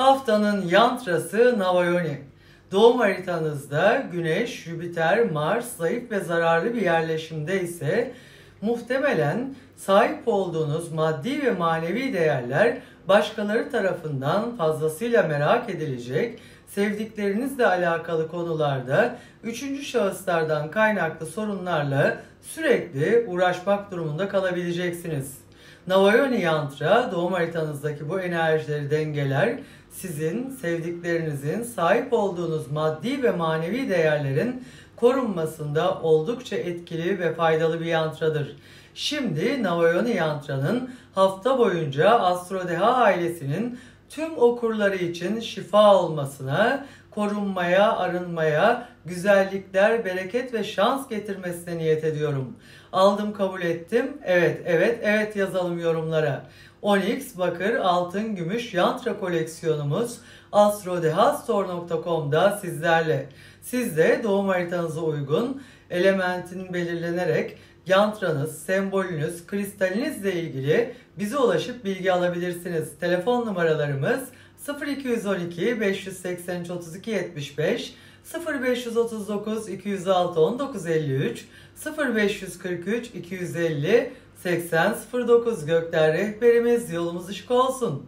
Haftanın yantrası Navayoni. Doğum haritanızda Güneş, Jüpiter, Mars zayıf ve zararlı bir yerleşimde ise muhtemelen sahip olduğunuz maddi ve manevi değerler başkaları tarafından fazlasıyla merak edilecek, sevdiklerinizle alakalı konularda üçüncü şahıslardan kaynaklı sorunlarla sürekli uğraşmak durumunda kalabileceksiniz. Navayoni Yantra doğum haritanızdaki bu enerjileri dengeler sizin sevdiklerinizin sahip olduğunuz maddi ve manevi değerlerin korunmasında oldukça etkili ve faydalı bir yantradır. Şimdi Navayoni Yantra'nın hafta boyunca Astrodeha ailesinin tüm okurları için şifa olmasına, korunmaya, arınmaya, güzellikler, bereket ve şans getirmesine niyet ediyorum. Aldım kabul ettim. Evet, evet, evet yazalım yorumlara. Onyx, bakır, altın, gümüş, yantra koleksiyonumuz astrodehastore.com'da sizlerle. Siz de doğum haritanıza uygun elementin belirlenerek yantranız, sembolünüz, kristalinizle ilgili bize ulaşıp bilgi alabilirsiniz. Telefon numaralarımız 0212 583 32 75 0539 206 1953 0543 250 8009 Gökler rehberimiz yolumuz ışık olsun.